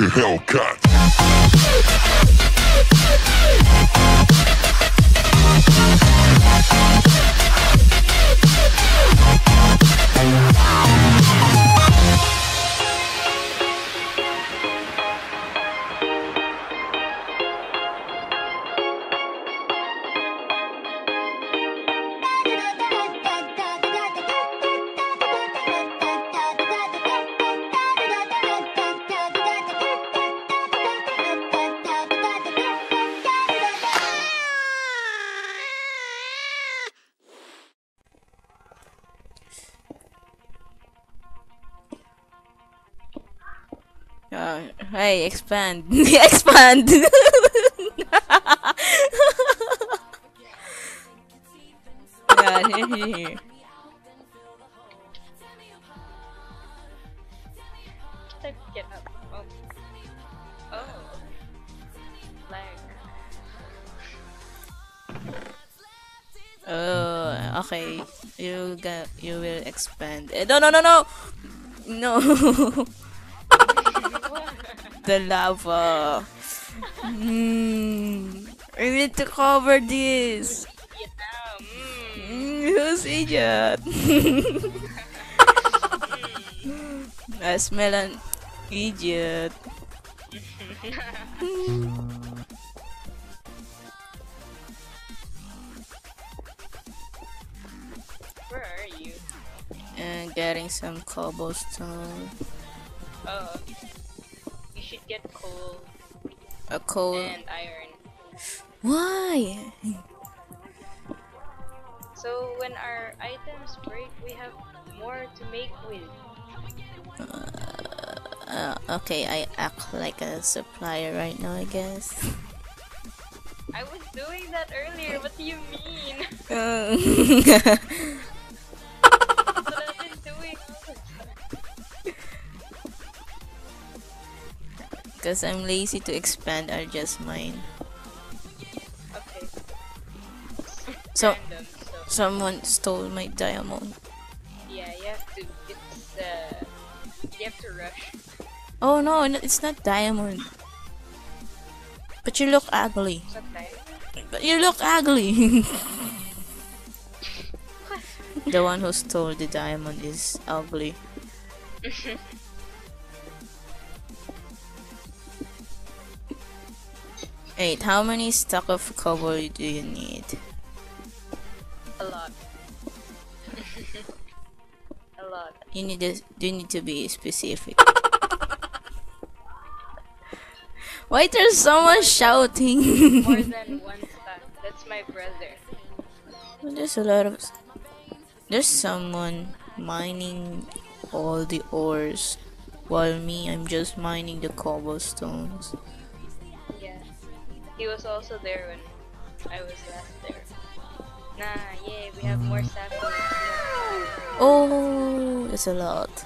like a Hellcat. Uh, hey, expand. expand. Oh. Oh, okay. You got. You will expand. Eh, no, no, no, no. No. the lava. Hmm. I need to cover this. Mm. Mm, who's idiot? I smell an idiot. Where are you? And getting some cobblestone. Oh. You should get coal A coal. and iron. Why? So when our items break, we have more to make with. Uh, okay, I act like a supplier right now, I guess. I was doing that earlier. What do you mean? Uh, Cause I'm lazy to expand, I'll just mine. Okay. So, Random. So someone stole my diamond. yeah, you have to. It's uh, you have to rush. Oh no, it's not diamond. But you look ugly. But you look ugly. the one who stole the diamond is ugly. Eight. How many stock of cobble do you need? A lot. A lot. You need to, you need to be specific. Why there's someone shouting? More than one stack. That's my brother. there's a lot of. There's someone mining all the ores, while me, I'm just mining the cobblestones. Yeah. He was also there when I was last there. Nah, yay, we have more saplings. Oh, that's a lot.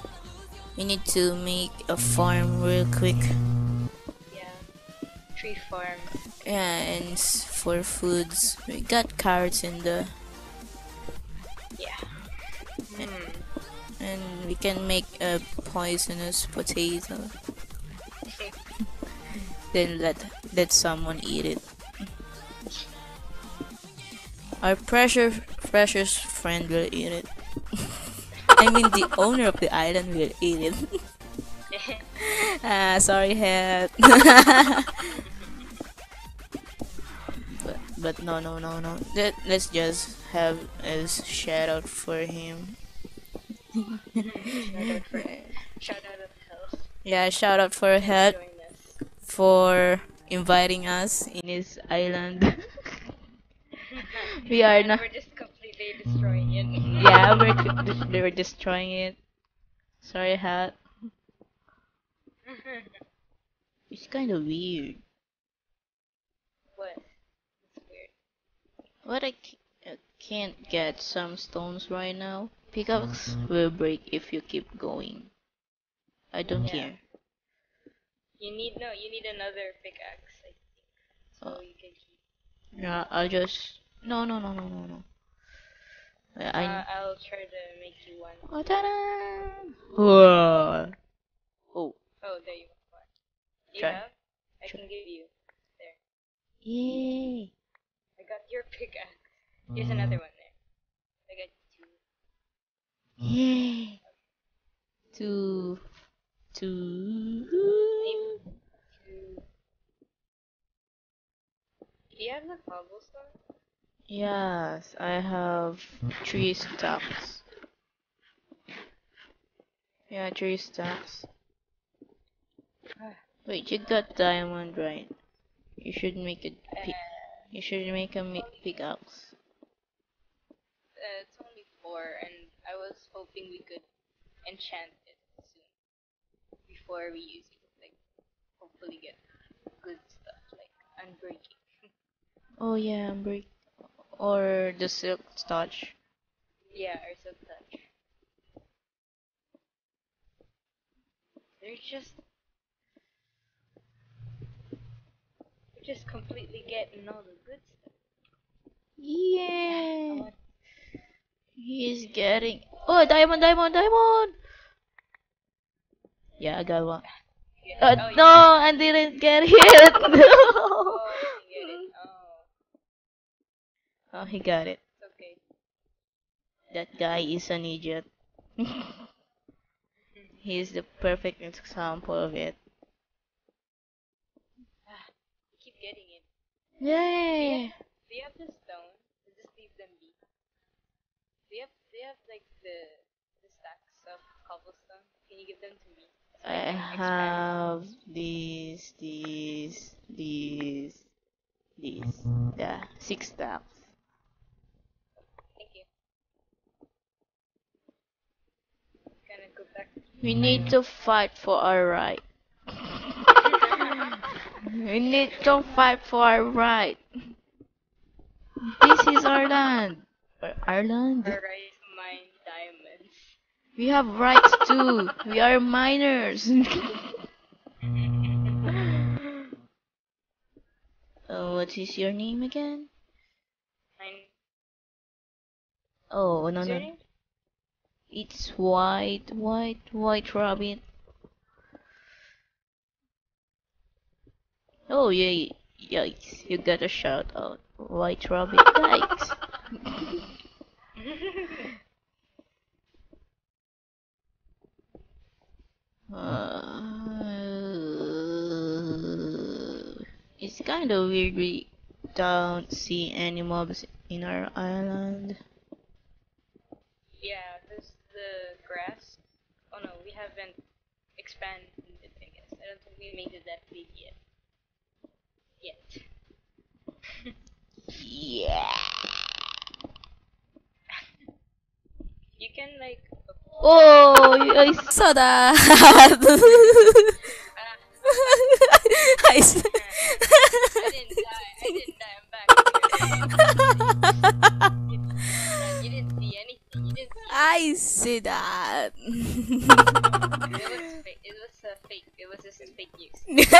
We need to make a farm real quick. yeah. Tree farm. Yeah, and for foods, we got carrots in the Yeah. Hmm. and we can make a poisonous potato. then let let someone eat it. Our pressure precious friend will eat it. I mean, the owner of the island will eat it. ah, sorry, head. but, but no, no, no, no. Let, let's just have a shout out for him. Shout out of hell. Yeah, shout out for head for inviting us in his island. we are And not. We're just completely destroying it. Yeah, we're c- they were destroying it. Sorry, hat. It's kind of weird. what? It's weird. What I c- uh, can't get some stones right now. Pickaxe will break if you keep going. I don't Yeah. care. You need no. You need another pickaxe. I think. So Oh. you can keep. Yeah, I'll just. No, no, no, no, no, no. Uh, I. Uh, I'll try to make you one. Oh, ta-da! Whoa. Oh, Oh, there you are. You Try. have? I Try. can give you. There. Yay! I got your pickaxe. Here's another one there. I got two. Yay! Two, two. Two. Do you have the cobblestone? Yes, I have three stacks. Yeah, three stacks. Wait, you got diamond, right? You should make it. Pick. You should make a pickaxe. Uh, it's only four, and I was hoping we could enchant it soon before we use it. Like, hopefully get good stuff like unbreaking. Oh yeah, break. Or the silk touch. Yeah, or silk touch. They're just. We're just completely getting all the good stuff. Yeah. He's getting. Oh, diamond, diamond, diamond. Yeah, I got one. Yeah. Uh, oh, no, yeah. I didn't get it. Oh, I didn't get it. Oh, oh, he got it. okay. That guy is an idiot. He's the perfect example of it. Ah, keep getting it. Yay! Do you have the stone? Or just leave them be? Do you have, do you have like the, the stacks of cobblestone? Can you give them to me? So I have these, these, these, these. Yeah, six stacks. Thank you. Gonna go back. We need to fight for our right. we need to fight for our right. This is our land. Ireland? Alright, mine diamonds. We have rights too. We are miners. oh, what is your name again? Mine. Oh, no, no. It's white, white, white rabbit. Oh, yeah, yikes. You got a shout out. White rabbit, yikes. Uh, it's kind of weird we don't see any mobs in our island. yeah, this the grass. Oh no, we haven't expanded it. I guess I don't think we made it that big yet. Yet. Yeah. You can like. Oh, I saw that. I s- I didn't die. I didn't die. I'm back. you, you didn't see anything. You didn't see. I see that. It was fake. It was fake. It was just fake news.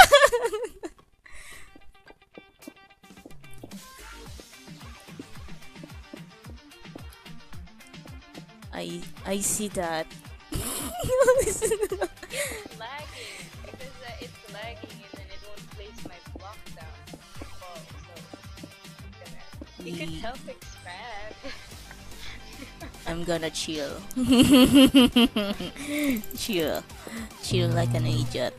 I I see that. It's lagging. Because uh, it's lagging and then it won't place my block down. Well, so you can help expand. I'm gonna chill. chill. Chill like an idiot.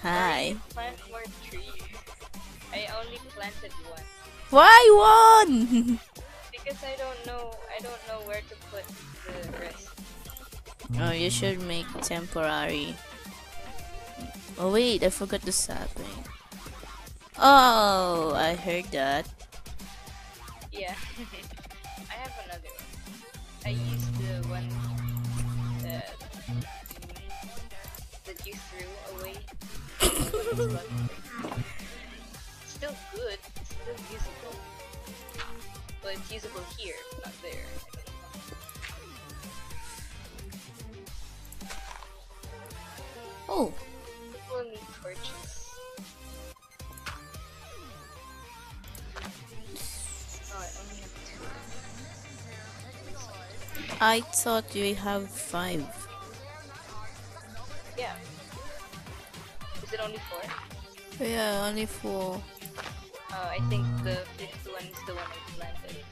Hi. Plant more trees. I only planted one Why one? because I don't know. I don't know where to put the rest. oh, you should make temporary. Oh wait, I forgot the sapling. Oh, I heard that. Yeah. I have another one. I used still good. It's still usable. But it's usable here, not there. Oh, We'll need torches. Oh, I only have two. I thought you have five. Only four? Yeah, only four. Uh, I think the fifth one is the one I planted.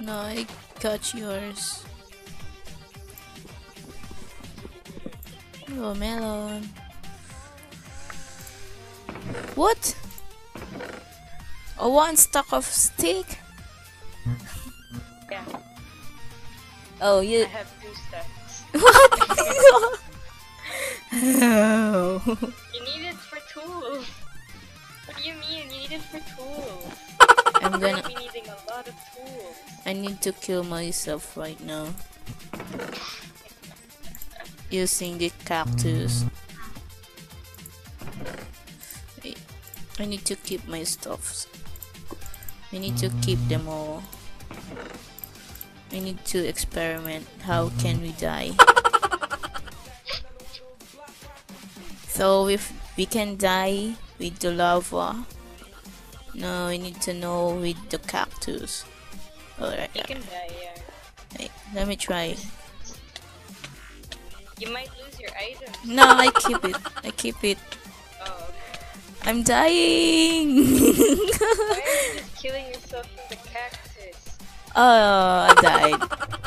No, I got yours. Oh, melon. What? A one stack of stick? Yeah, Oh, I you. have two stacks. What? You need it for tools. What do you mean? You need it for tools. I'm gonna. be needing a lot of tools. I need to kill myself right now. Using the cactus. I need to keep my stuffs. I need to keep them all. I need to experiment. How can we die? So if we can die with the lava, no, we need to know with the cactus. Alright, You can die, yeah. wait, let me try. You might lose your items. No, I keep it. I keep it. Oh, okay. I'm dying. Why are you killing yourself with the cactus? oh, I died.